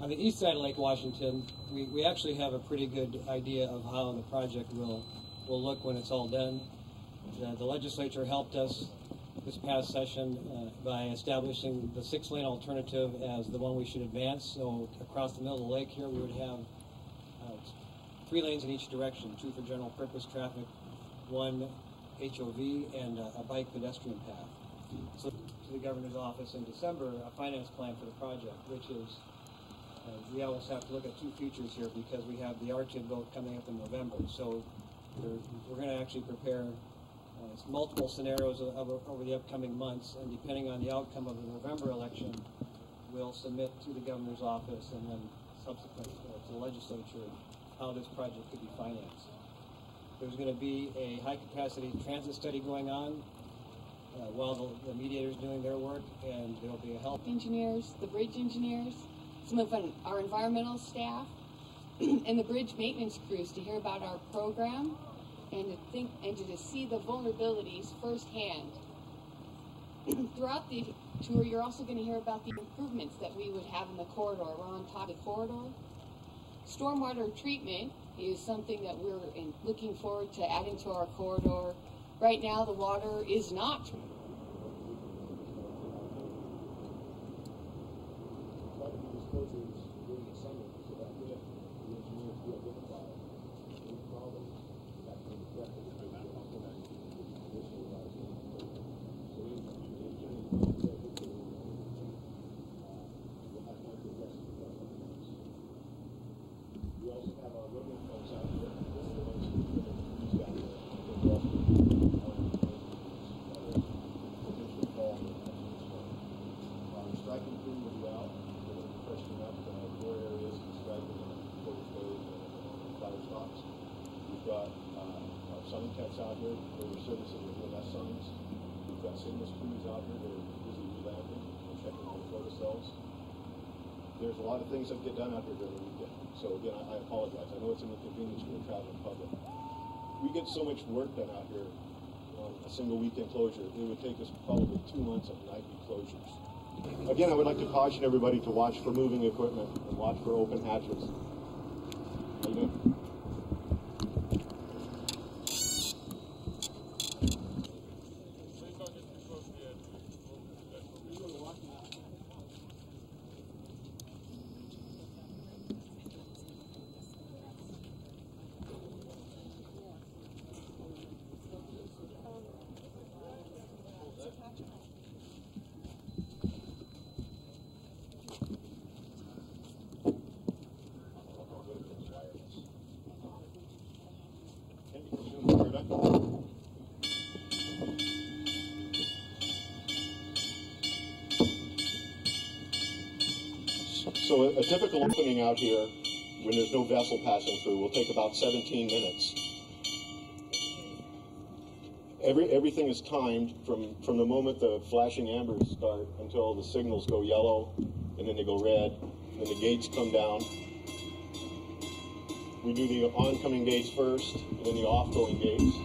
On the east side of Lake Washington, we, we actually have a pretty good idea of how the project will, will look when it's all done. The, the legislature helped us this past session uh, by establishing the six lane alternative as the one we should advance. So across the middle of the lake here, we would have uh, three lanes in each direction, two for general purpose traffic, one HOV, and a, a bike pedestrian path. So to the governor's office in December, a finance plan for the project, which is, uh, we always have to look at two futures here because we have the RTID vote coming up in November. So we're, we're going to actually prepare uh, multiple scenarios of, of, over the upcoming months, and depending on the outcome of the November election, we'll submit to the governor's office and then subsequent uh, to the legislature how this project could be financed. There's going to be a high-capacity transit study going on uh, while the, the mediator's doing their work, and there'll be a help. engineers, the bridge engineers, some of our environmental staff, and the bridge maintenance crews to hear about our program and to think and to see the vulnerabilities firsthand. Throughout the tour, you're also going to hear about the improvements that we would have in the corridor. We're on corridor. Stormwater treatment is something that we're in, looking forward to adding to our corridor. Right now, the water is not try to do disclosures during the summer so that if the engineers do identify any problems, that can be corrected. So we, the engineering, we'll have time to address the problems. We also have our rodent folks out here, those are the ones who, who's got the, the rough, potentially fall in the next one. Um, striking crew will be out, we're gonna be freshening up the floor areas, and striking and portage roads and fire stops. We've got, sign techs out here, are servicing the EMS signs. We've got signals crews out here that are busy revamping and checking the photo cells. There's a lot of things that get done out here during the weekend, so again, I, I apologize, I know it's an inconvenience for the traveling public. We get so much work done out here on a single weekend closure, it would take us probably two months of nightly closures. Again, I would like to caution everybody to watch for moving equipment and watch for open hatches. Typical opening out here, when there's no vessel passing through, will take about 17 minutes. Every, everything is timed from, from the moment the flashing ambers start until the signals go yellow, and then they go red, and the gates come down. We do the oncoming gates first, and then the off-going gates.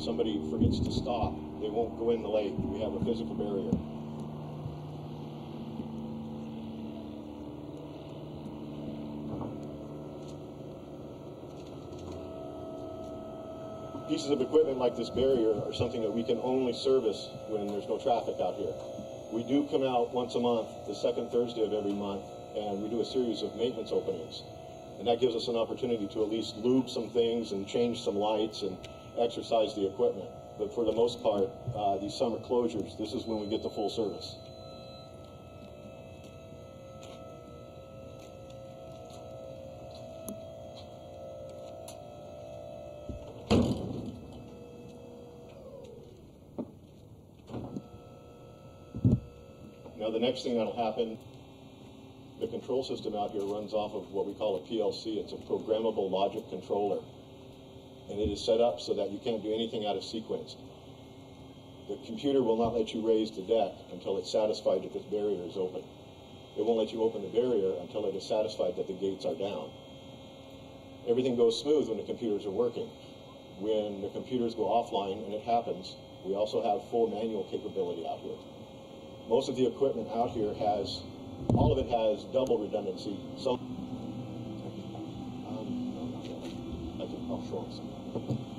Somebody forgets to stop, they won't go in the lake. We have a physical barrier. Pieces of equipment like this barrier are something that we can only service when there's no traffic out here. We do come out once a month, the second Thursday of every month, and we do a series of maintenance openings. And that gives us an opportunity to at least lube some things and change some lights and exercise the equipment. But for the most part, uh, these summer closures, this is when we get the full service. Now, the next thing that'll happen, the control system out here runs off of what we call a PLC. It's a programmable logic controller. And it is set up so that you can't do anything out of sequence. The computer will not let you raise the deck until it's satisfied that this barrier is open. It won't let you open the barrier until it is satisfied that the gates are down. everything goes smooth when the computers are working. When the computers go offline, and it happens, we also have full manual capability out here. Most of the equipment out here has, all of it has double redundancy. So, um, I'll show them some.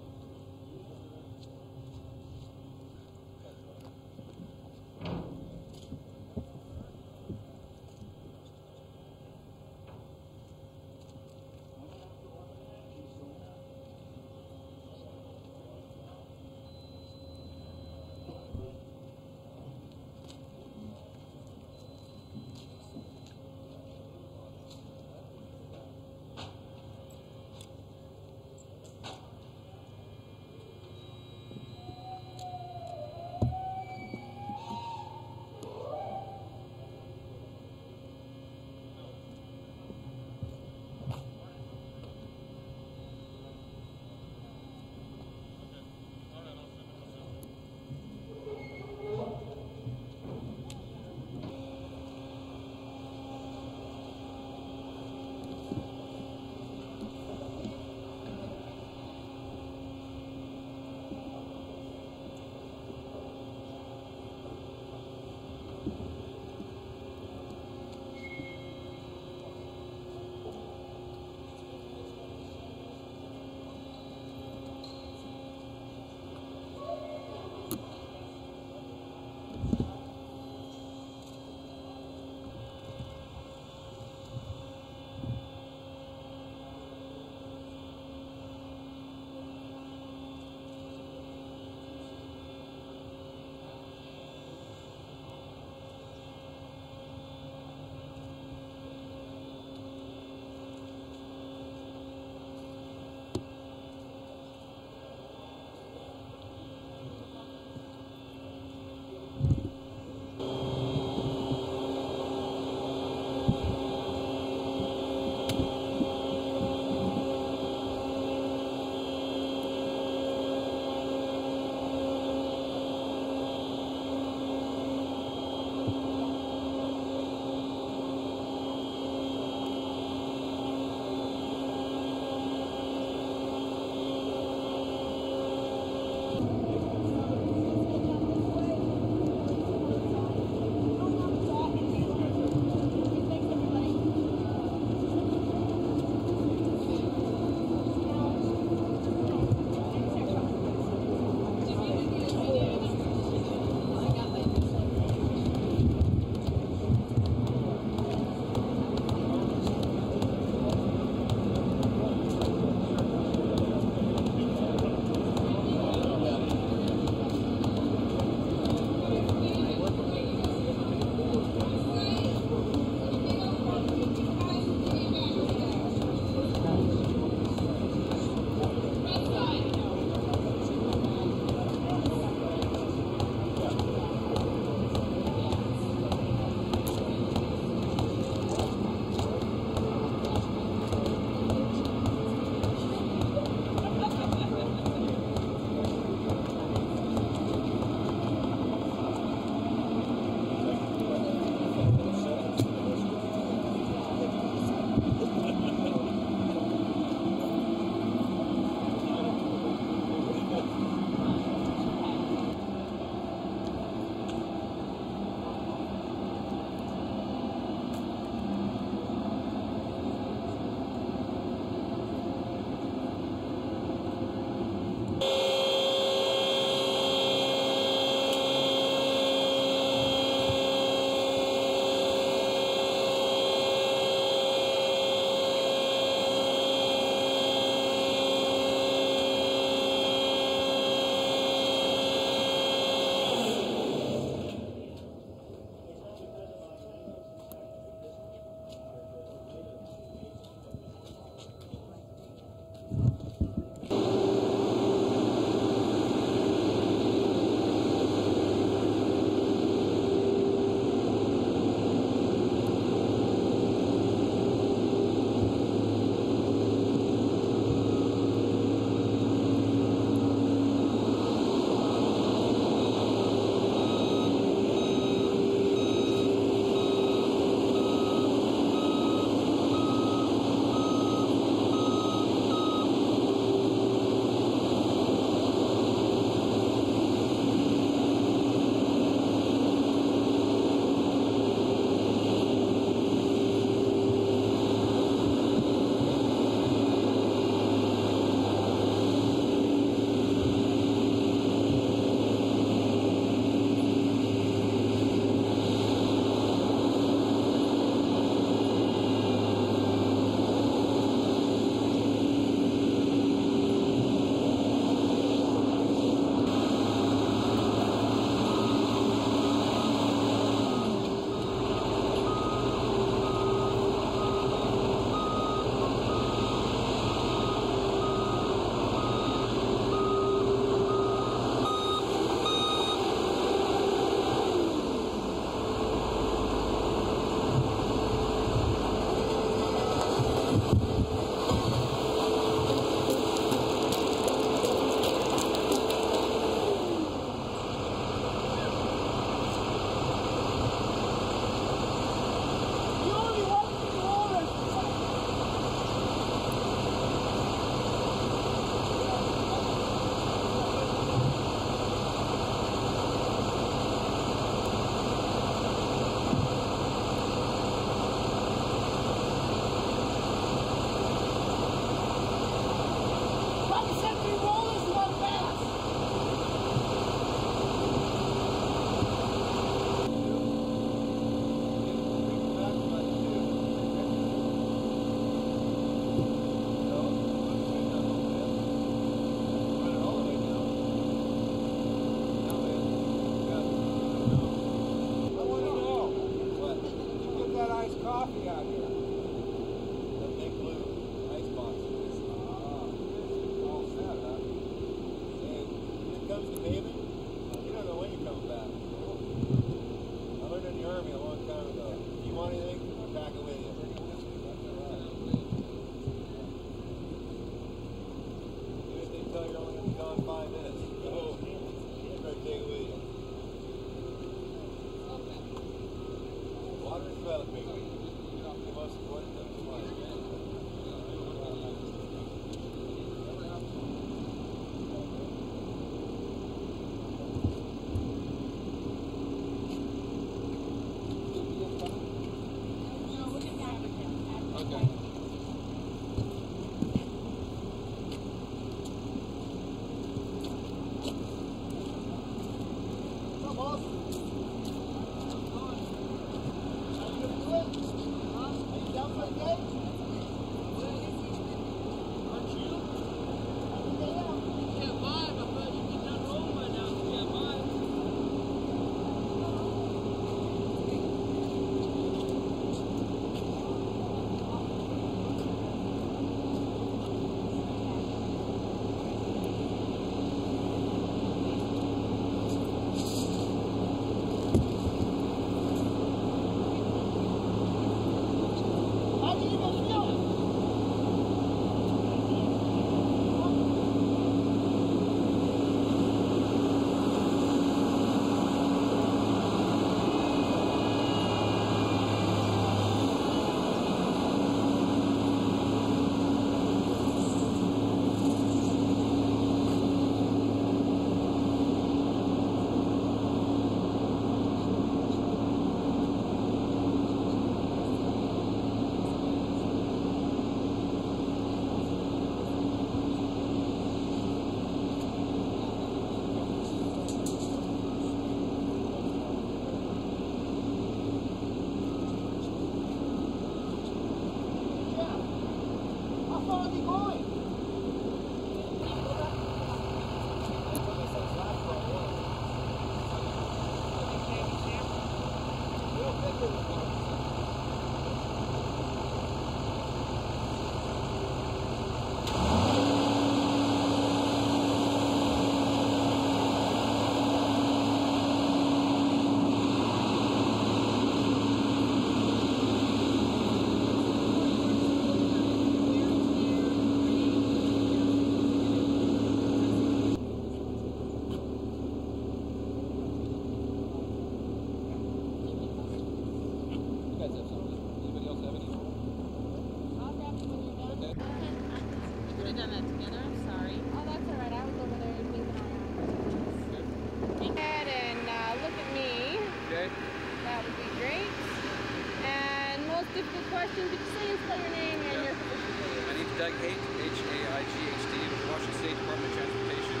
Doug Haight, H-A-I-G-H-T, with Washington State Department of Transportation.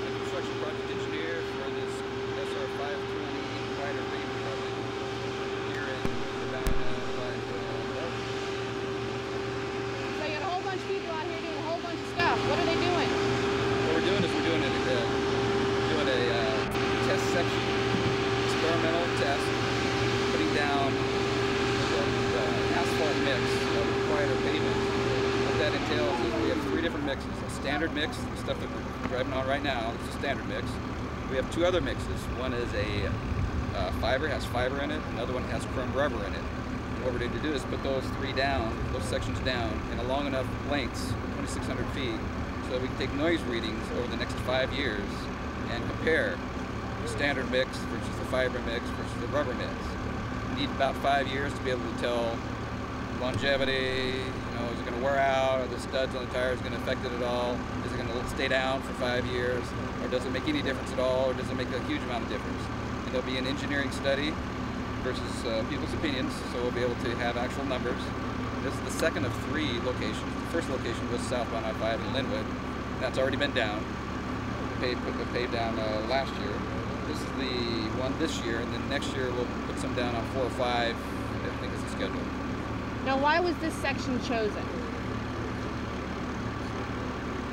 I'm a construction project engineer for this SR 520 quieter pavement project here in Savannah, by uh, So you got a whole bunch of people out here doing a whole bunch of stuff. What are they doing? What we're doing is we're doing a, uh, doing a uh, test section, experimental test, putting down the, the asphalt mix of quieter pavement. What that entails is we have three different mixes. A standard mix, the stuff that we're driving on right now, it's a standard mix. We have two other mixes. One is a uh, fiber, has fiber in it. Another one has crumb rubber in it. And what we're going to do is put those three down, those sections down, in a long enough lengths, 2,600 feet, so that we can take noise readings over the next five years and compare the standard mix versus the fiber mix versus the rubber mix. We need about five years to be able to tell longevity, you know, is it to wear out? Are the studs on the tires going to affect it at all? Is it going to stay down for five years? Or does it make any difference at all? Or does it make a huge amount of difference? And there'll be an engineering study versus uh, people's opinions, so we'll be able to have actual numbers. This is the second of three locations. The first location was southbound I-5 in Lynnwood. That's already been down. Paved, put, paved down uh, last year. This is the one this year, and then next year we'll put some down on 405. I think is the schedule. Now, why was this section chosen?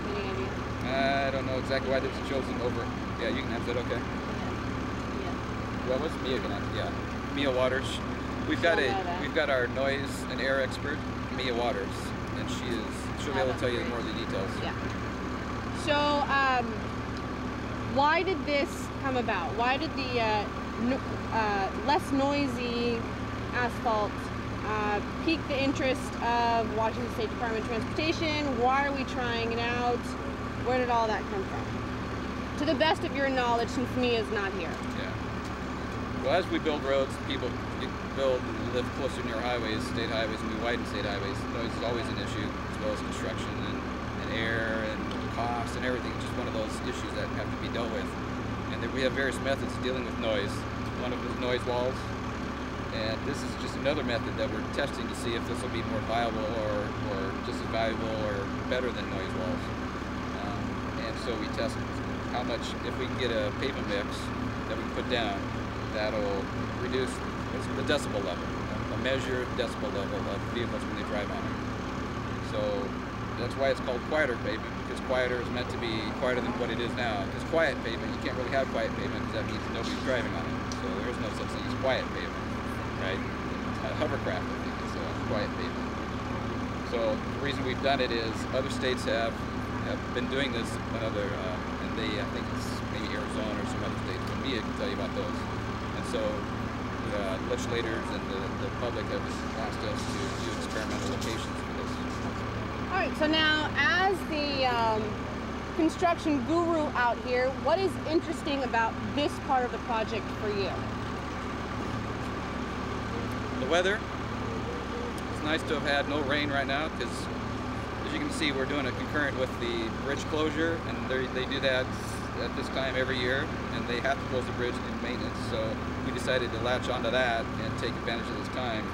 Any idea? I don't know exactly why this was chosen over. Yeah, you can answer it. Okay. Well, what's Mia gonna? Yeah, Mia Waters. We've got a we've got our noise and air expert, Mia Waters, and she is she'll be able to tell you more of the details. Yeah. So, um, why did this come about? Why did the uh, no, uh, less noisy asphalt uh, piqued the interest of Washington State Department of Transportation? Why are we trying it out? Where did all that come from? To the best of your knowledge, since Mia is not here. Yeah. Well, as we build roads, people build and live closer near highways, state highways, and we widen state highways. Noise is always an issue, as well as construction and, and air and cost and everything. It's just one of those issues that have to be dealt with. And we have various methods of dealing with noise. One of them is noise walls. And this is just another method that we're testing to see if this will be more viable or, or just as valuable or better than noise walls. So we test how much, if we can get a pavement mix that we can put down, that'll reduce the decibel level, a measured decibel level of vehicles when they drive on it. So that's why it's called quieter pavement, because quieter is meant to be quieter than what it is now. Because quiet pavement, you can't really have quiet pavement because that means nobody's driving on it. So there is no such thing as quiet pavement, right? A hovercraft, I think, is a uh, quiet pavement. So the reason we've done it is other states have have been doing this. Another, uh, and they, I think it's maybe Arizona or some other states. But Mia can tell you about those. And so the legislators and the, the public have asked us to do experimental locations for this. All right, so now as the um, construction guru out here, what is interesting about this part of the project for you? The weather. It's nice to have had no rain right now because, you can see, we're doing it concurrent with the bridge closure, and they do that at this time every year, and they have to close the bridge in maintenance. So we decided to latch onto that and take advantage of this time.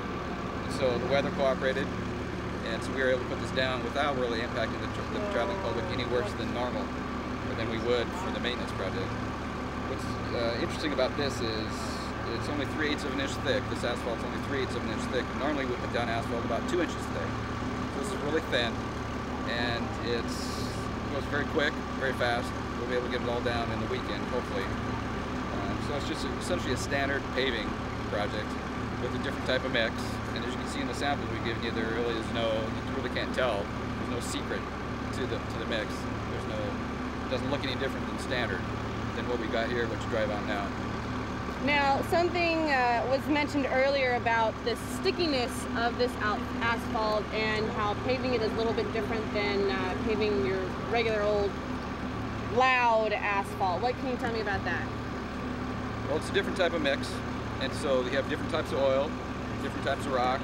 So the weather cooperated, and so we were able to put this down without really impacting the, tra- the traveling public any worse than normal, or than we would for the maintenance project. What's uh, interesting about this is it's only three eighths of an inch thick. This asphalt's only three eighths of an inch thick. Normally we put down asphalt about two inches thick. So this is really thin, and it's it goes very quick, very fast. We'll be able to get it all down in the weekend, hopefully. Um, so it's just essentially a standard paving project with a different type of mix. And as you can see in the samples we've given you, there really is no, you really can't tell. There's no secret to the to the mix. There's no, it doesn't look any different than standard than what we got here, what you drive on now. Now, something uh, was mentioned earlier about the stickiness of this asphalt and how paving it is a little bit different than uh, paving your regular old loud asphalt. What can you tell me about that? Well, it's a different type of mix, and so you have different types of oil, different types of rock,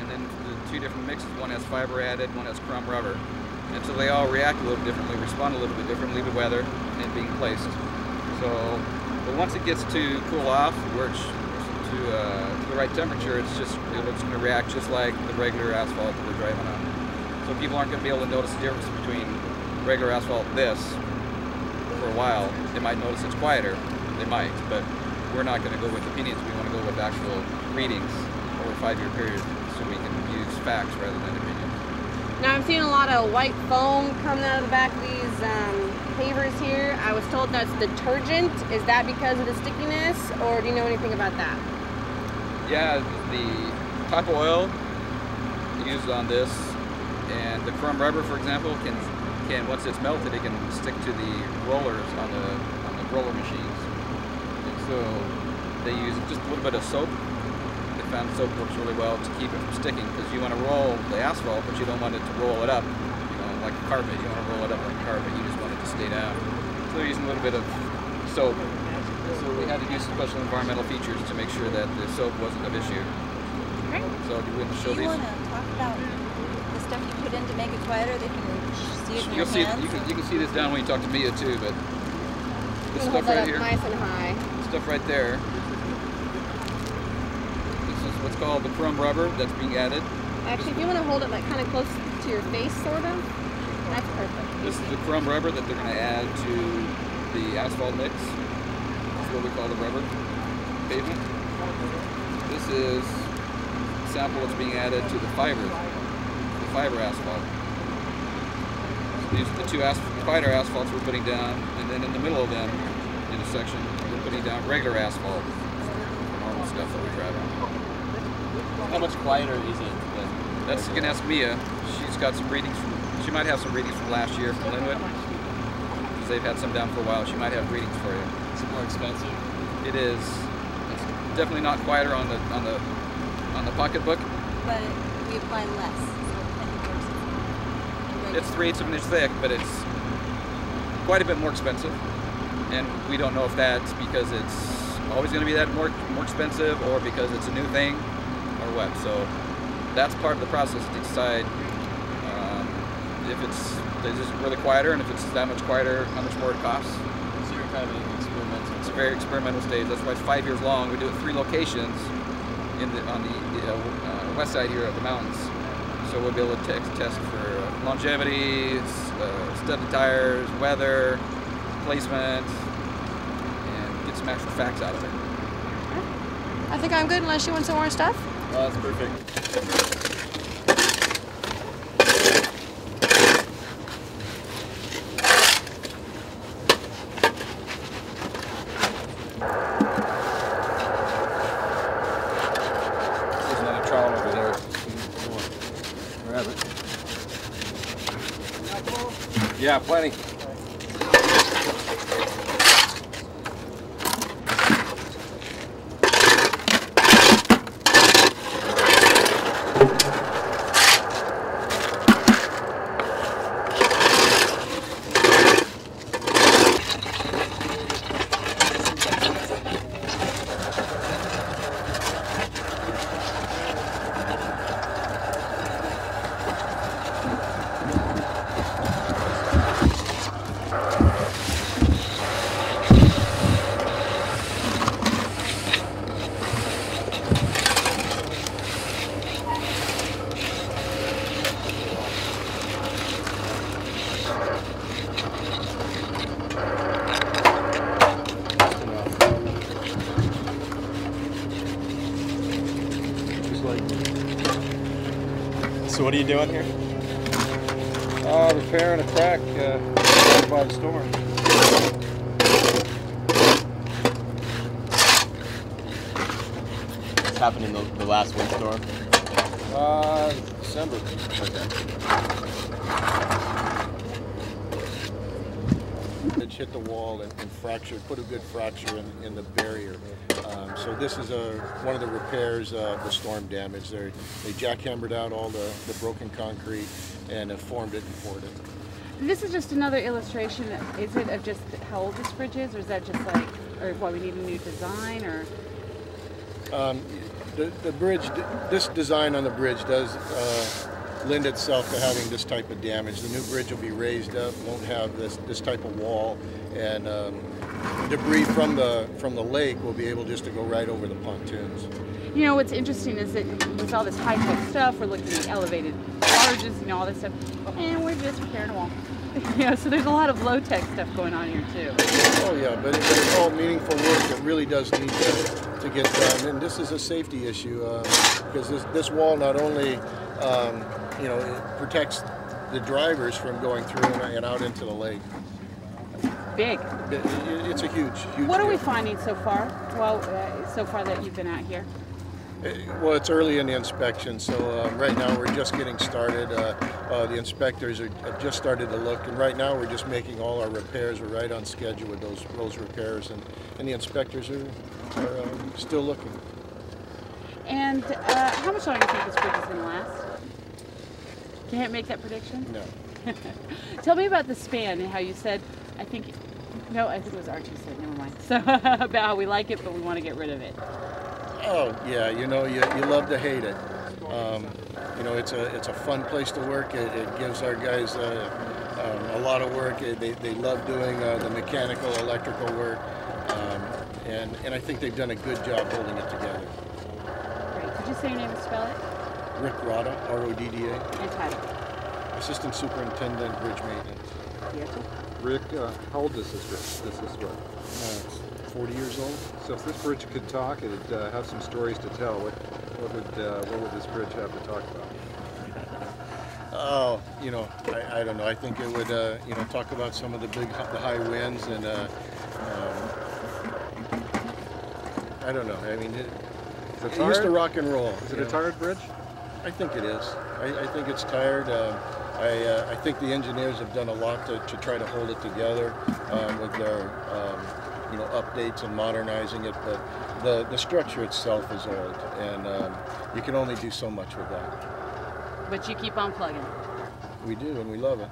and then the two different mixes. One has fiber added, one has crumb rubber, and so they all react a little differently, respond a little bit differently to weather and being placed. So, but once it gets to cool off, it's to, uh, to the right temperature, it's just it's going to react just like the regular asphalt that we're driving on. So people aren't going to be able to notice the difference between regular asphalt this for a while. They might notice it's quieter. They might, but we're not going to go with opinions. We want to go with actual readings over a five-year period, so we can use facts rather than opinions. Now, I'm seeing a lot of white foam coming out of the back of these um, pavers here. I was told that's detergent. Is that because of the stickiness, or do you know anything about that? Yeah, the type of oil used on this, and the crumb rubber, for example, can can once it's melted, it can stick to the rollers on the on the roller machines. And so they use just a little bit of soap. Found soap works really well to keep it from sticking because you want to roll the asphalt, but you don't want it to roll it up, you know, like a carpet. You want to roll it up like carpet. You just want it to stay down. So they're using a little bit of soap. So we had to do some special environmental features to make sure that the soap wasn't of issue. Great. So do we want to show Do you these? want to talk about the stuff you put in to make it quieter? They can see it in You'll your see, hands. you can, you can see this down when you talk to Mia too, but this I'm gonna hold stuff right here, nice and high. stuff right there. This is what's called the crumb rubber that's being added. Actually, if you want to hold it like kind of close to your face, sort of, that's perfect. This is the crumb rubber that they're going to add to the asphalt mix. That's what we call the rubber pavement. This is a sample that's being added to the fiber, the fiber asphalt. These are the two asp- fiber asphalts we're putting down, and then in the middle of them, in a section, we're putting down regular asphalt, normal stuff that we drive on. How much quieter is it than That's you can ask Mia. She's got some readings from. She might have some readings from last year from Lynnwood, because they've had some down for a while. She might have readings for you. is it more expensive? It is. It's definitely not quieter on the on the on the pocketbook. But we apply less. So It's three eighths of an inch thick, but it's quite a bit more expensive. And we don't know if that's because it's always going to be that more more expensive, or because it's a new thing, or what. So that's part of the process to decide if it's is this really quieter, and if it's that much quieter, how much more it costs. So you're kind of an experimental. It's a very experimental stage. That's why it's five years long. We do it three locations in the on the uh, uh, west side here of the mountains. So we'll be able to te- test for uh, longevity, s- uh, studded tires, weather, placement, and get some actual facts out of it. I think I'm good unless you want some more stuff. Oh, that's perfect. There's another trowel over there. It. Yeah, plenty. Doing here? uh, repairing a crack uh, by the storm. This happened in the, the last windstorm. Uh, December. It hit the wall and, and fractured, put a good fracture in, in the barrier. So this is a, one of the repairs of the storm damage. They they jackhammered out all the, the broken concrete and have formed it and poured it. This is just another illustration, is it, of just how old this bridge is, or is that just like, or what, we need a new design, or? Um, the, the bridge, this design on the bridge does uh, lend itself to having this type of damage. The new bridge will be raised up, won't have this, this type of wall, and um, debris from the from the lake will be able just to go right over the pontoons. You know, what's interesting is that with all this high-tech stuff, we're looking at elevated barges and all this stuff, and we're just repairing a wall. you know, so there's a lot of low-tech stuff going on here too. Oh yeah, but, it, but it's all meaningful work that really does need to, to get done. And this is a safety issue um, because this, this wall not only um, you know it protects the drivers from going through and out into the lake. Big. It, it- it's a huge, huge. What are we finding so far? Well, uh, so far that you've been out here. Uh, Well, it's early in the inspection, so um, right now we're just getting started. Uh, uh, the inspectors are, have just started to look, and right now we're just making all our repairs. We're right on schedule with those those repairs, and, and the inspectors are, are um, still looking. And uh, how much longer do you think this bridge is going to last? Can't make that prediction. No. Tell me about the span and how you said, I think, no, I think it was Archie said, never mind. So about how we like it, but we want to get rid of it. Oh yeah, you know you, you love to hate it. Um, you know it's a it's a fun place to work. It, it gives our guys uh, um, a lot of work. They, they love doing uh, the mechanical, electrical work, um, and and I think they've done a good job holding it together. Great. Could you say your name and spell it? Rick Rodda, R-O-D-D-A, And title. Assistant Superintendent Bridge Maintenance. Yes. Rick, uh, how old is this bridge? This is what? Uh, 40 years old. So if this bridge could talk, it'd uh, have some stories to tell. What, what would, uh, what would this bridge have to talk about? Oh, you know, I, I don't know. I think it would, uh, you know, talk about some of the big, the high winds and, uh, um, I don't know. I mean, it, it used to rock and roll. Is it you a tired bridge? I think it is. I, I think it's tired. Uh, I, uh, I think the engineers have done a lot to, to try to hold it together um, with their, um, you know, updates and modernizing it. But the, the structure itself is old, and um, you can only do so much with that. But you keep on plugging. We do, and we love it.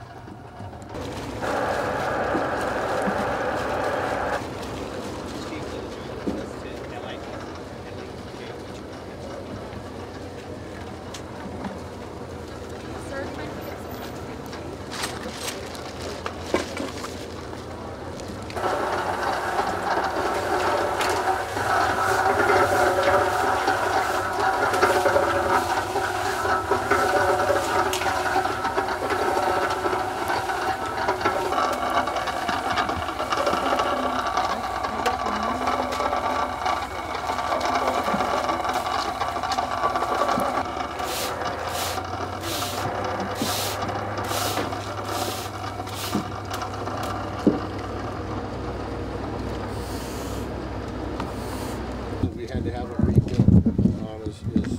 We had to have it rebuilt. Um, is, is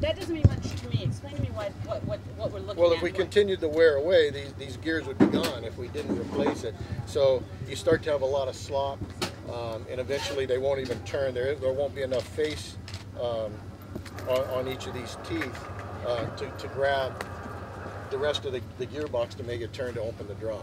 That doesn't mean much to me. Explain to me what, what, what, what we're looking Well, at. if we What- continued to wear away, these, these gears would be gone if we didn't replace it. So you start to have a lot of slop, um, and eventually they won't even turn. There, there won't be enough face um, on, on each of these teeth uh, to, to grab the rest of the, the gearbox to make it turn to open the draw.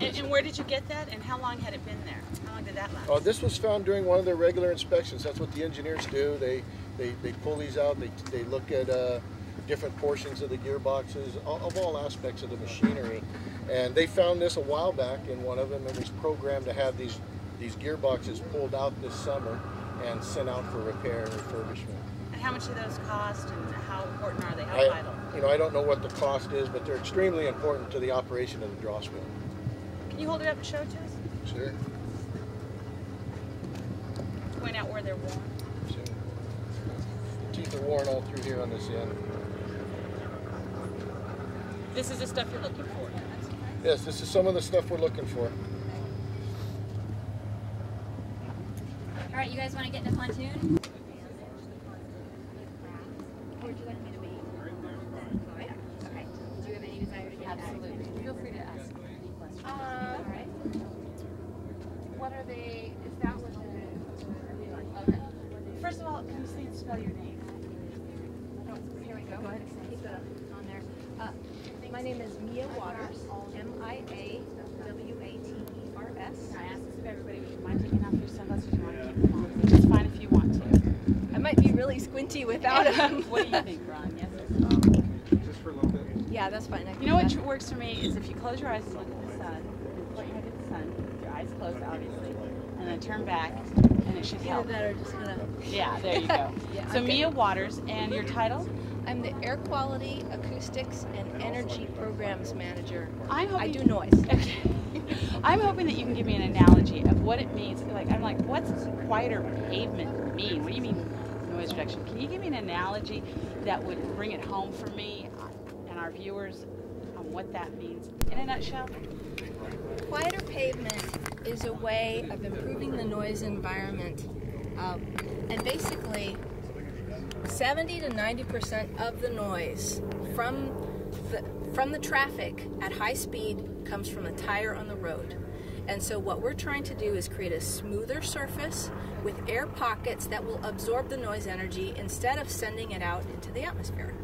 And, and where did you get that? And how long had it been there? How long did that last? Uh, this was found during one of their regular inspections. That's what the engineers do. They they, they pull these out. They, they look at uh, different portions of the gearboxes of, all aspects of the machinery, and they found this a while back in one of them. It was programmed to have these these gearboxes pulled out this summer and sent out for repair and refurbishment. And how much do those cost? And how important are they? How I, vital? you know, I don't know what the cost is, but they're extremely important to the operation of the draw span. Can you hold it up and show it to us? Sure. Point out where they're worn. Sure. Teeth are worn all through here on this end. This is the stuff you're looking for. Yes, this is some of the stuff we're looking for. All right, you guys want to get in a pontoon? Okay. Do you have any desire to get Absolutely. Feel free to ask any questions. All right. What are they? Is that what the? Okay. First of all, can you say and spell your name? Here we go. Go ahead. Keep it on there. Uh, my name is Mia Waters. M I A W A T E R S. I ask this of everybody. Would you mind taking off your sunglasses? You want to keep them on? It's fine if you want to. I might be really squinty without them. what do you think, Ron? Yes. Just for a little bit. Yeah, that's fine. I can You know what do tr- works for me is if you close your eyes and look at the sun, and point your head at the sun, with your eyes closed obviously, and then turn back, and it should that. Either that or just gonna. Yeah, there you go. Yeah, so I'm. Mia Waters, and your title? I'm the Air Quality, Acoustics, and Energy Programs Manager. I'm hoping I do noise. Okay. I'm hoping that you can give me an analogy of what it means. Like I'm like, what's quieter pavement mean? What do you mean noise reduction? Can you give me an analogy that would bring it home for me and our viewers on what that means in a nutshell? Quieter pavement is a way of improving the noise environment. Um, and basically, 70 to 90% of the noise from the, from the traffic at high speed comes from a tire on the road. And so, what we're trying to do is create a smoother surface with air pockets that will absorb the noise energy instead of sending it out into the atmosphere.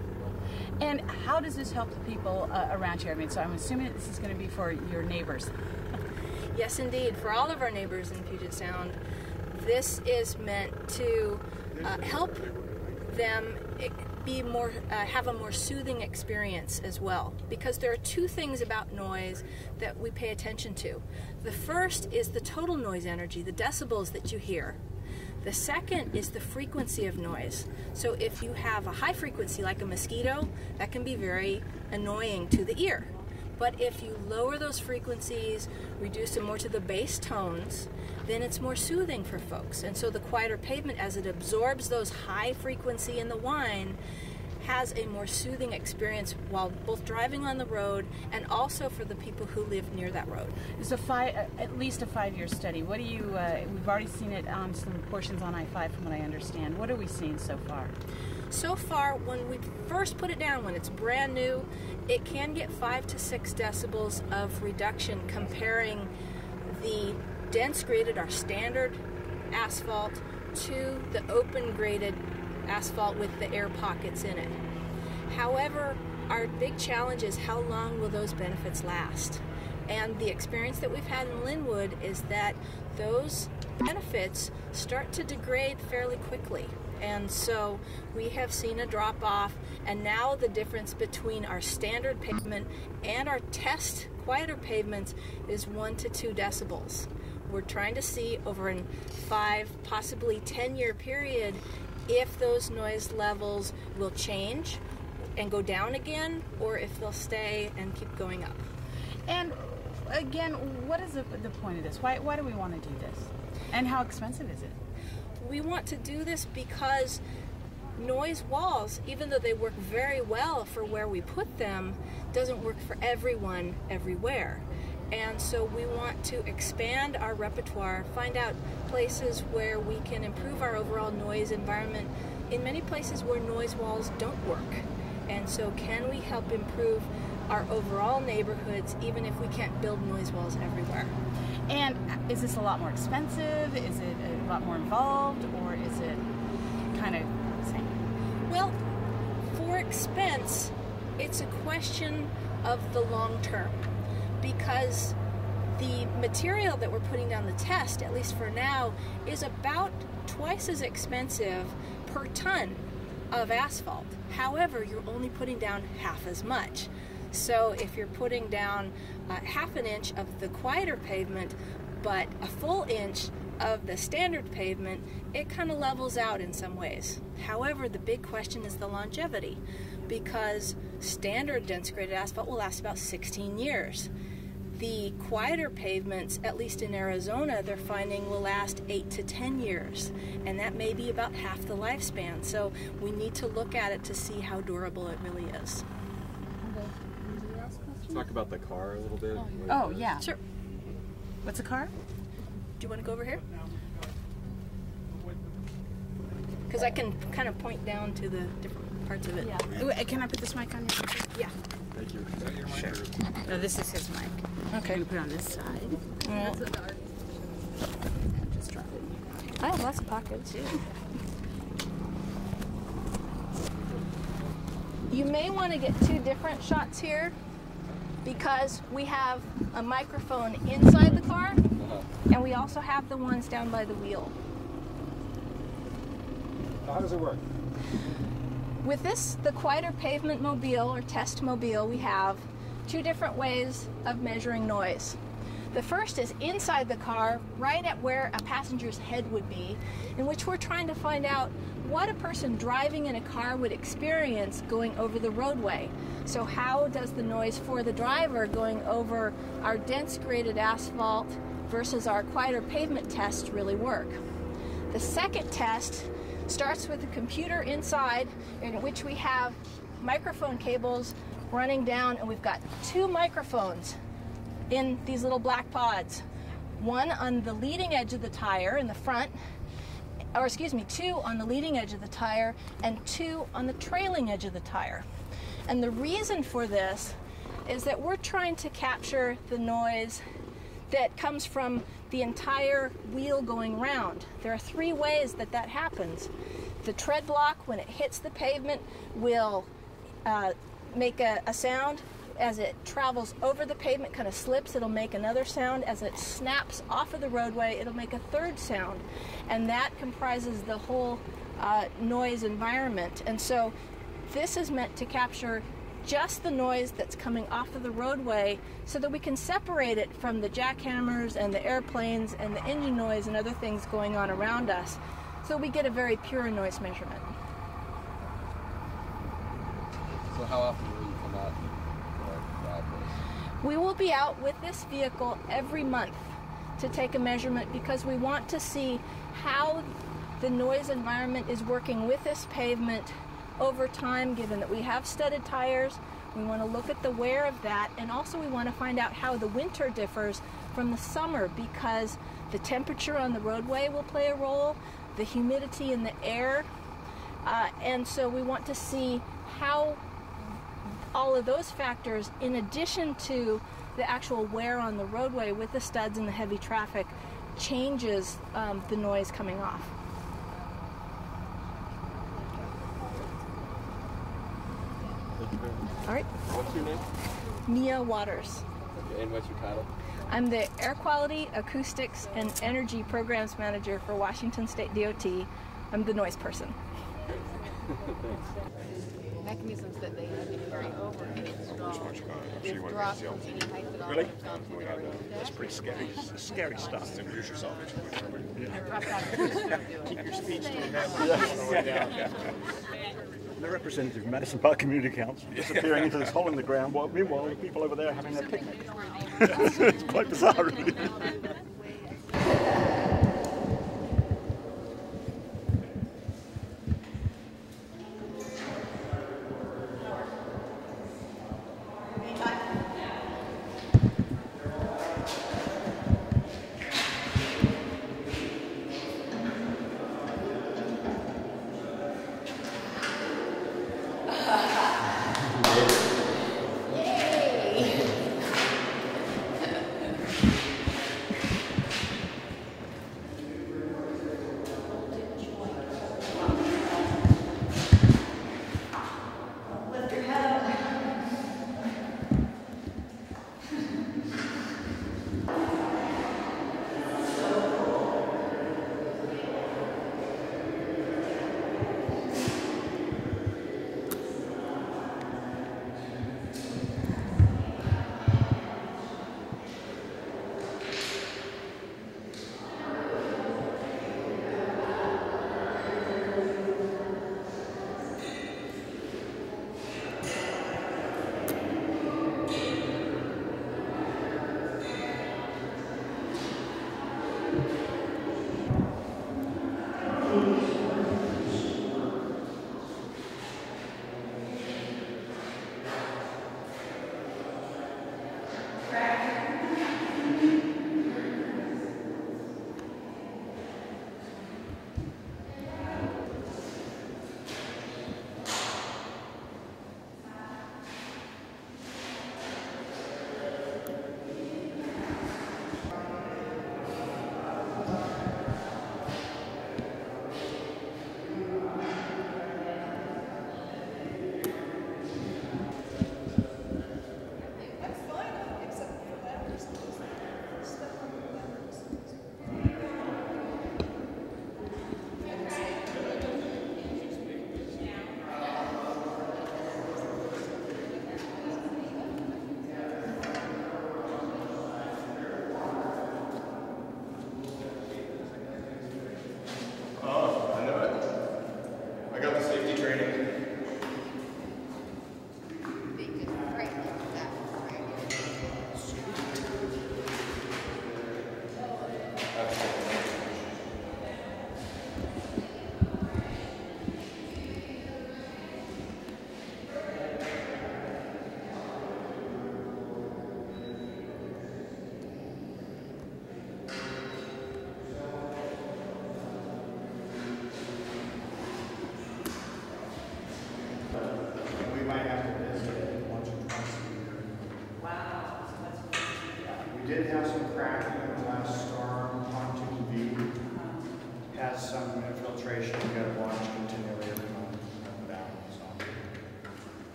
And how does this help the people uh, around here? I mean, so I'm assuming that this is going to be for your neighbors. Yes, indeed. For all of our neighbors in Puget Sound, this is meant to uh, help them eh, be more, uh, have a more soothing experience as well. Because there are two things about noise that we pay attention to. The first is the total noise energy, the decibels that you hear. The second is the frequency of noise. So if you have a high frequency like a mosquito, that can be very annoying to the ear. But if you lower those frequencies, reduce them more to the bass tones, then it's more soothing for folks. And so the quieter pavement, as it absorbs those high frequency in the whine, has a more soothing experience while both driving on the road and also for the people who live near that road. It's a five, uh, at least a five-year study. What do you? Uh, we've already seen it on some portions on I-5, from what I understand. What are we seeing so far? So far, when we first put it down, when it's brand new, it can get five to six decibels of reduction comparing the dense graded, our standard asphalt, to the open graded asphalt with the air pockets in it. However, our big challenge is how long will those benefits last? And the experience that we've had in Lynnwood is that those benefits start to degrade fairly quickly. And so we have seen a drop off, and now the difference between our standard pavement and our test quieter pavements is one to two decibels. We're trying to see over a five, possibly 10 year period if those noise levels will change and go down again or if they'll stay and keep going up. And again, what is the, the point of this? Why, why do we want to do this? And how expensive is it? We want to do this because noise walls, even though they work very well for where we put them, doesn't work for everyone everywhere. And so we want to expand our repertoire, find out places where we can improve our overall noise environment in many places where noise walls don't work. And so, can we help improve our overall neighborhoods even if we can't build noise walls everywhere? Is this a lot more expensive? Is it a lot more involved? Or is it kind of same? Well, for expense, it's a question of the long term because the material that we're putting down the test, at least for now, is about twice as expensive per ton of asphalt. However, you're only putting down half as much. So if you're putting down uh, half an inch of the quieter pavement, but a full inch of the standard pavement, it kind of levels out in some ways. However, the big question is the longevity because standard dense graded asphalt will last about 16 years. The quieter pavements, at least in Arizona, they're finding will last 8 to 10 years, and that may be about half the lifespan. So we need to look at it to see how durable it really is. Talk about the car a little bit. Oh, yeah. Oh, sure. What's a car? Do you want to go over here? Because I can kind of point down to the different parts of it. Yeah. Ooh, uh, Can I put this mic on here? Yeah. Thank you. Sure. No, this is his mic. Okay. I'm gonna put it on this side. Yeah. Just drop it. I have lots of pockets. Too. You may want to get two different shots here because we have a microphone inside the car uh-huh. and we also have the ones down by the wheel. How does it work? With this, the quieter pavement mobile or test mobile, we have two different ways of measuring noise. The first is inside the car, right at where a passenger's head would be, in which we're trying to find out what a person driving in a car would experience going over the roadway. So, how does the noise for the driver going over our dense graded asphalt versus our quieter pavement test really work? The second test starts with a computer inside in which we have microphone cables running down, and we've got two microphones in these little black pods. One on the leading edge of the tire in the front, or excuse me, two on the leading edge of the tire, and two on the trailing edge of the tire. And the reason for this is that we're trying to capture the noise that comes from the entire wheel going round. There are three ways that that happens. The tread block, when it hits the pavement, will uh, make a, a sound. As it travels over the pavement, kind of slips, it'll make another sound. As it snaps off of the roadway, it'll make a third sound. And that comprises the whole uh, noise environment. And so this is meant to capture just the noise that's coming off of the roadway so that we can separate it from the jackhammers and the airplanes and the engine noise and other things going on around us so we get a very pure noise measurement. So how often will you come out and uh, this? We will be out with this vehicle every month to take a measurement because we want to see how the noise environment is working with this pavement over time, given that we have studded tires. We want to look at the wear of that, and also we want to find out how the winter differs from the summer because the temperature on the roadway will play a role, the humidity in the air, uh, and so we want to see how all of those factors in addition to the actual wear on the roadway with the studs and the heavy traffic changes um, the noise coming off. All right. What's your name? Mia Waters. And what's your title? I'm the Air Quality, Acoustics, and Energy Programs Manager for Washington State DOT. I'm the noise person. Mechanisms that they have to carry over is strong. She went Really? We uh, pretty scary, scary stuff. Yourself. Keep your speech to that the representative of Madison Park Community Council disappearing into this hole in the ground, while meanwhile the people over there are having their picnic. it's quite bizarre, really.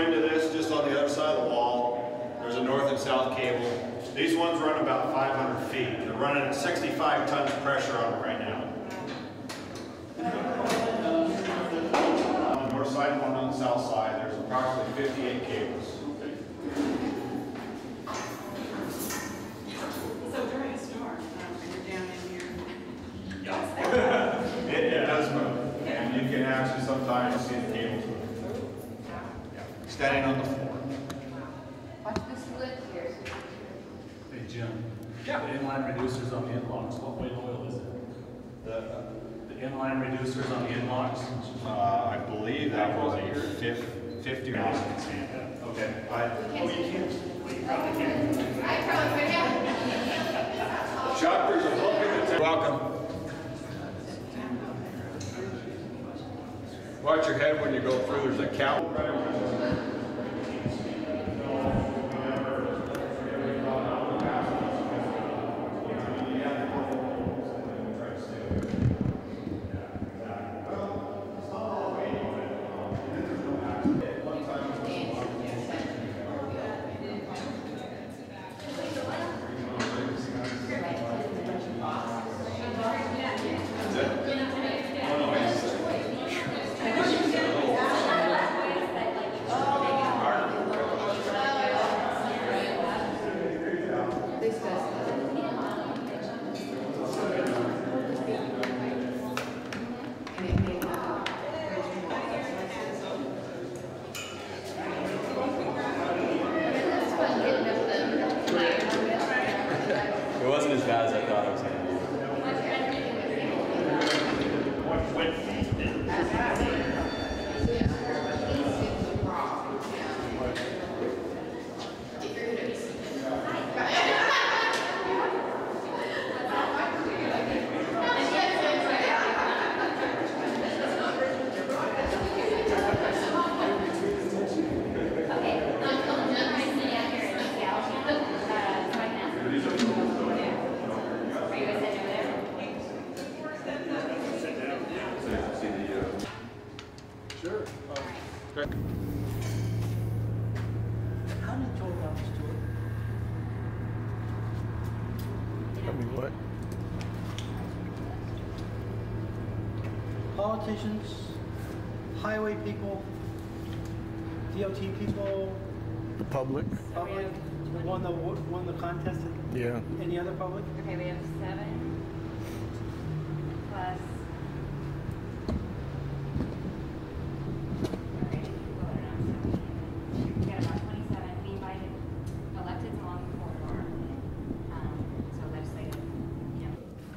Twin to this just on the other side of the wall. There's a north and south cable. These ones run about 500 feet. They're running at 65 tons of pressure on them right now. On the north side, one on the south side, there's approximately 58 cables. So during a storm, um, you're down in here. It, it does move, and you can actually sometimes see the cables move. Yeah. Standing on the floor. Watch the split here. Hey, Jim. Yeah. The inline reducers on the in-locks, what weight oil is it? The, The inline reducers on the in-locks? uh, I believe that was a fif- 50 or Okay. I, oh, you can't. You probably can't. there's a book in the. Welcome. Watch your head when you go through, there's a cow.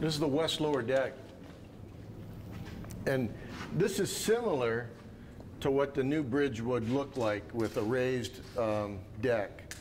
This is the west lower deck. And this is similar to what the new bridge would look like with a raised um, deck.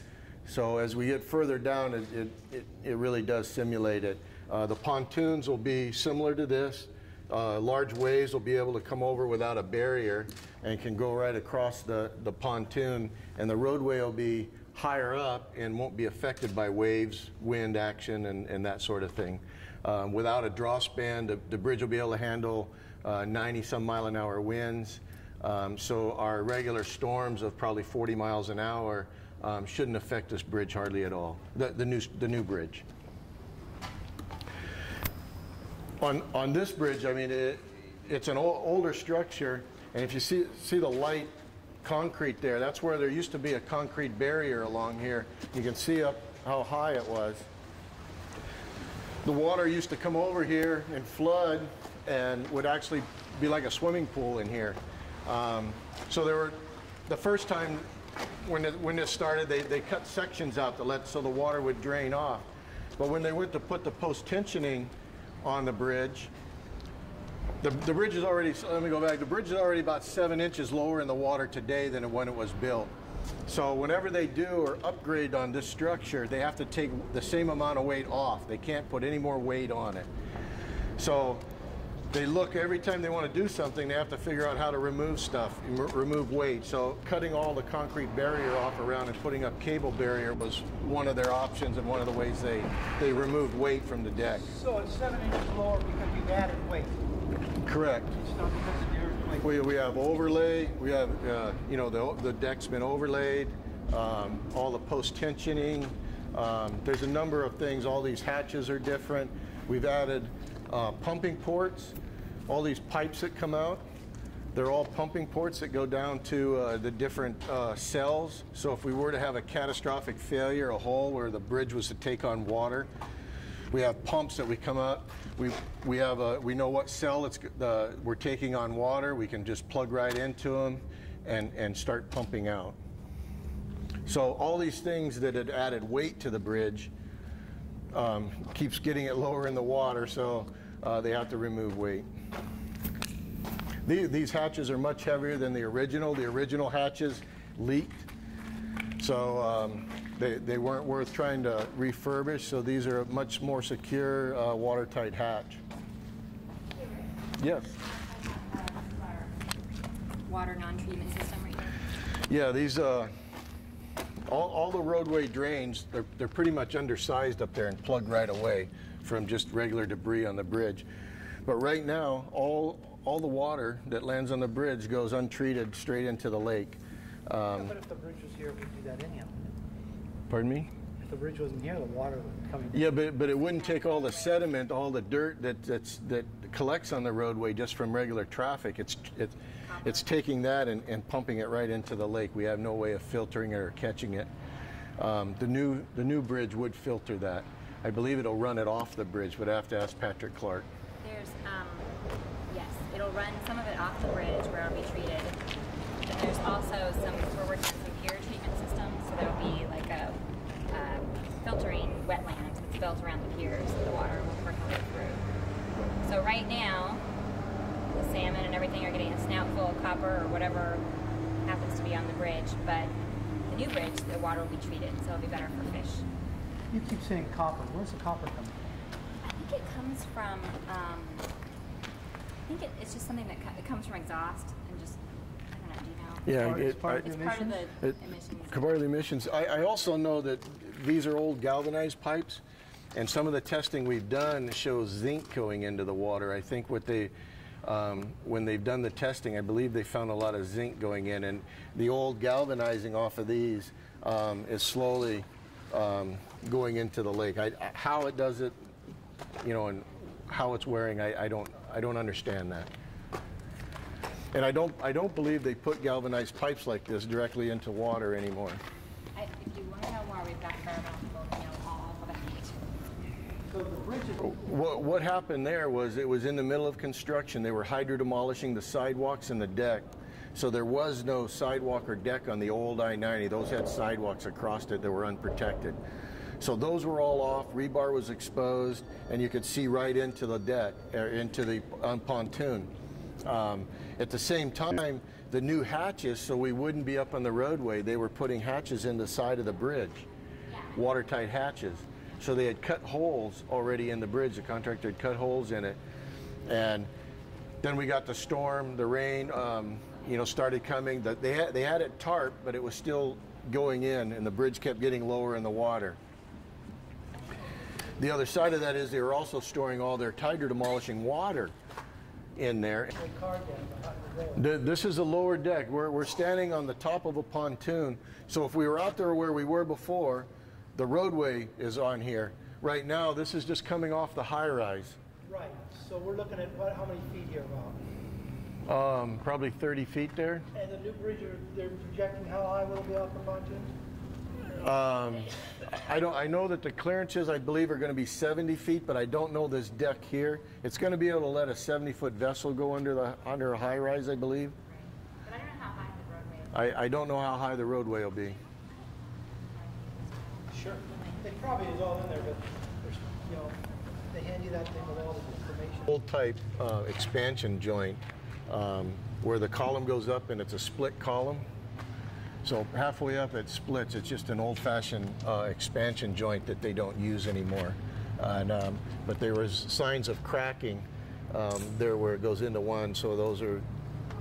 So as we get further down, it, it, it, it really does simulate it. Uh, the pontoons will be similar to this. Uh, large waves will be able to come over without a barrier and can go right across the, the pontoon. And the roadway will be higher up and won't be affected by waves, wind action, and, and that sort of thing. Um, without a draw span, the, the bridge will be able to handle uh, 90 some mile an hour winds. Um, so our regular storms of probably 40 miles an hour um, shouldn't affect this bridge hardly at all. The, the new the new bridge. On on this bridge, I mean it, it's an ol older structure, and if you see see the light concrete there, that's where there used to be a concrete barrier along here. You can see up how high it was. The water used to come over here and flood and would actually be like a swimming pool in here. Um, so there were, the first time when, it, when this started, they, they cut sections out to let, so the water would drain off. But when they went to put the post-tensioning on the bridge, The, the bridge is already, let me go back, the bridge is already about seven inches lower in the water today than when it was built. So whenever they do or upgrade on this structure, they have to take the same amount of weight off. They can't put any more weight on it. So they look every time they want to do something, they have to figure out how to remove stuff, remove weight. So cutting all the concrete barrier off around and putting up cable barrier was one of their options and one of the ways they, they removed weight from the deck. So it's seven inches lower because you've added weight. Correct. It's not because the. We, we have overlay, we have, uh, you know, the, the deck's been overlaid, um, all the post-tensioning. Um, there's a number of things, all these hatches are different. We've added uh, pumping ports, all these pipes that come out. They're all pumping ports that go down to uh, the different uh, cells. So if we were to have a catastrophic failure, a hole where the bridge was to take on water, we have pumps that we come up. We we have a we know what cell it's uh, we're taking on water. We can just plug right into them, and and start pumping out. So all these things that had added weight to the bridge um, keeps getting it lower in the water, so uh, they have to remove weight. The- These hatches are much heavier than the original. The original hatches leaked, so um, they, they weren't worth trying to refurbish, so these are a much more secure, uh, watertight hatch. Yes? Water non-treatment system right here. Yeah, these, uh, all, all the roadway drains, they're, they're pretty much undersized up there and plugged right away from just regular debris on the bridge. But right now, all, all the water that lands on the bridge goes untreated straight into the lake. Um, But if the bridge was here, we'd do that anyhow. Pardon me? If the bridge wasn't here, the water would come in. Yeah, but, but it wouldn't take all the sediment, all the dirt that, that's, that collects on the roadway just from regular traffic. It's, it's, it's taking that and, and pumping it right into the lake. We have no way of filtering it or catching it. Um, the new, the new bridge would filter that. I believe it'll run it off the bridge, but I have to ask Patrick Clark. There's, um, yes, it'll run some of it off the bridge where it'll be treated. But there's also some, we're working on some pier treatment systems, so there'll be like a, uh, filtering wetland that's built around the piers, so the water will percolate through. So right now, the salmon and everything are getting a snout full of copper or whatever happens to be on the bridge, but the new bridge, the water will be treated, so it'll be better for fish. You keep saying copper. Where's the copper coming from? I think it comes from. Um, I think it, it's just something that co- it comes from exhaust and just. I don't know. Do you know? Yeah, it's it- part, I- it's part of the It- emissions. Part of the emissions. I, I also know that these are old galvanized pipes, and some of the testing we've done shows zinc going into the water. I think what they, um, when they've done the testing, I believe they found a lot of zinc going in, and the old galvanizing off of these um, is slowly um, going into the lake. I, how it does it, you know, and how it's wearing, I, I don't, I don't understand that. And I don't, I don't believe they put galvanized pipes like this directly into water anymore. I, if you want to know we've got Fairmount Volcano all about it. So the bridge is. What, what happened there was it was in the middle of construction. They were hydro demolishing the sidewalks and the deck. So there was no sidewalk or deck on the old I-90. Those had sidewalks across it that were unprotected. So those were all off, rebar was exposed, and you could see right into the deck, or into the on pontoon. Um, at the same time, the new hatches, so we wouldn't be up on the roadway, they were putting hatches in the side of the bridge, watertight hatches. So they had cut holes already in the bridge. The contractor had cut holes in it. And then we got the storm, the rain, um, you know, started coming. The, they, had, they had it tarp, but it was still going in, and the bridge kept getting lower in the water. The other side of that is they were also storing all their hydro demolishing water in there. The- This is a lower deck. We're, we're standing on the top of a pontoon. So if we were out there where we were before, the roadway is on here. Right now, this is just coming off the high rise. Right. So we're looking at what, how many feet here about? Um, probably 30 feet there. And the new bridge, are- they're projecting how high will it be off the pontoon? Um, I don't. I know that the clearances, I believe, are going to be 70 feet, but I don't know this deck here. It's going to be able to let a 70-foot vessel go under the under a high rise, I believe. But I don't know how high the roadway is. I, I don't know how high the roadway will be. Sure. It probably is all in there, but there's, you know, they hand you that thing with all the information? Old type uh, expansion joint um, where the column goes up and it's a split column. So halfway up it splits. It's just an old-fashioned uh, expansion joint that they don't use anymore. And, um, but there was signs of cracking um, there where it goes into one. So those are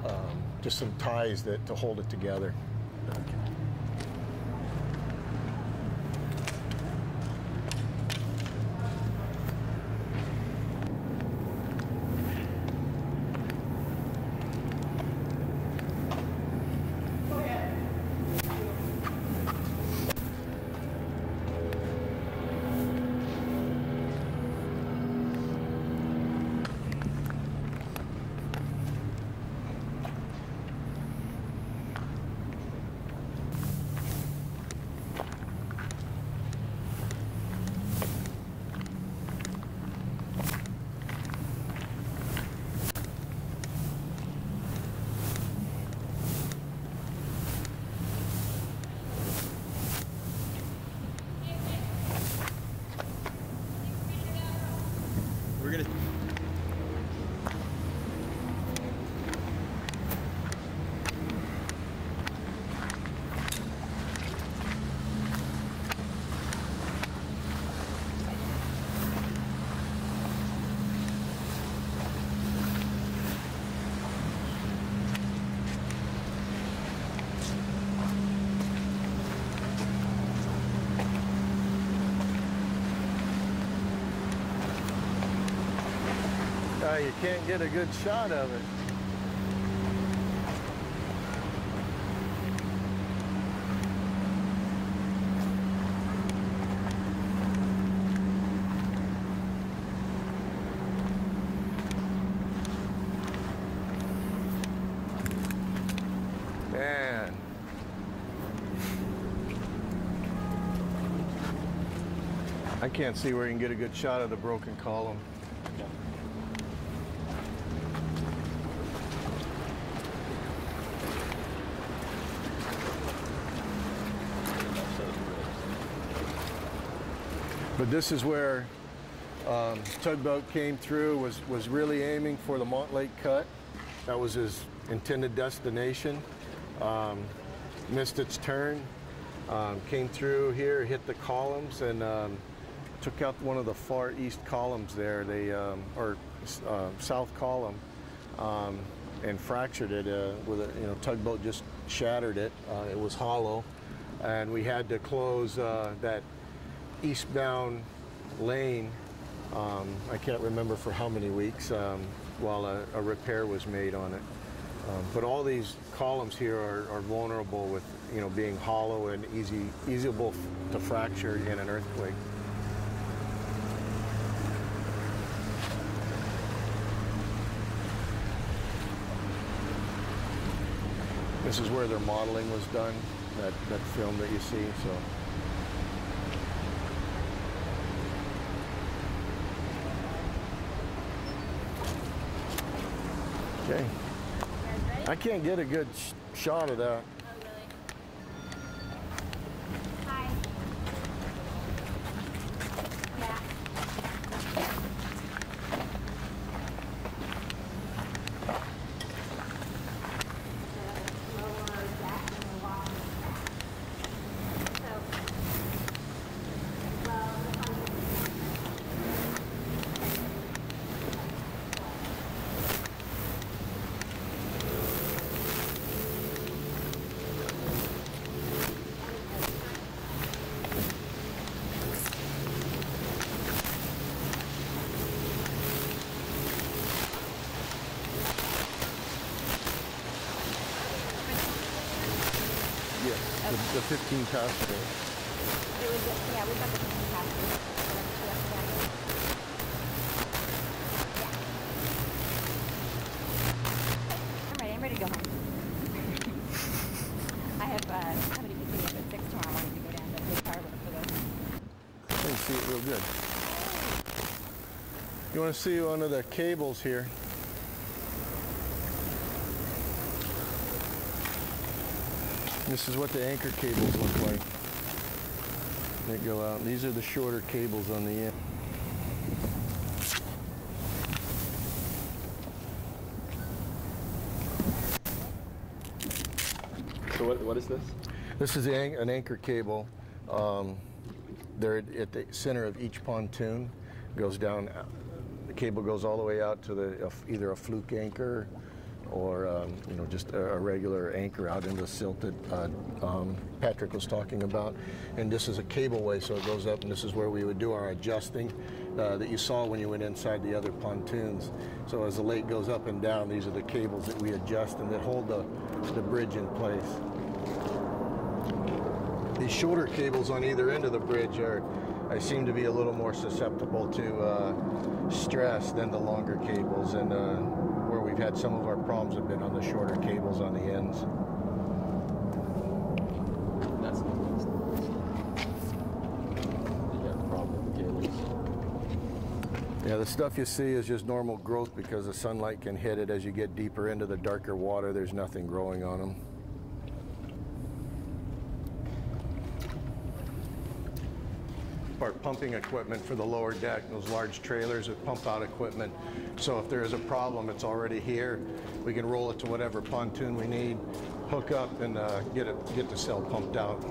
um, just some ties that to hold it together. We're Uh, you can't get a good shot of it. Man. I can't see where you can get a good shot of the broken column. This is where um, tugboat came through, was, was really aiming for the Montlake Cut. That was his intended destination. Um, missed its turn, um, came through here, hit the columns, and um, took out one of the far east columns there, they, um, or uh, south column, um, and fractured it uh, with a, you know, tugboat just shattered it. Uh, it was hollow, and we had to close uh, that eastbound lane. Um, I can't remember for how many weeks um, while a, a repair was made on it. Um, but all these columns here are, are vulnerable with, you know, being hollow and easy, easyable to fracture in an earthquake. This is where their modeling was done, that, that film that you see. So. Okay. I can't get a good sh shot of that. Yes, the, the 15 passenger. It was, yeah, we got the 15 passes. I'm ready, I'm ready to go home. I have uh, somebody picking me up at 6 tomorrow morning to go down to Gig Harbor for the I can see it real good. You want to see one of the cables here? This is what the anchor cables look like. They go out. These are the shorter cables on the end. So what, what is this? This is an anchor cable. Um, they're at the center of each pontoon. Goes down, uh, the cable goes all the way out to the either a fluke anchor or um, you know just a, a regular anchor out in the silt that uh, um, Patrick was talking about. And this is a cableway, so it goes up, and this is where we would do our adjusting uh, that you saw when you went inside the other pontoons. So as the lake goes up and down, these are the cables that we adjust and that hold the, the bridge in place. These shorter cables on either end of the bridge are, I seem to be a little more susceptible to uh, stress than the longer cables, and uh, we've had some of our problems have been on the shorter cables on the ends. That's the next. You got a problem with cables. Yeah, the stuff you see is just normal growth because the sunlight can hit it. As you get deeper into the darker water, there's nothing growing on them. Our pumping equipment for the lower deck, those large trailers with pump out equipment. So if there is a problem, it's already here. We can roll it to whatever pontoon we need, hook up, and uh, get it get the cell pumped out.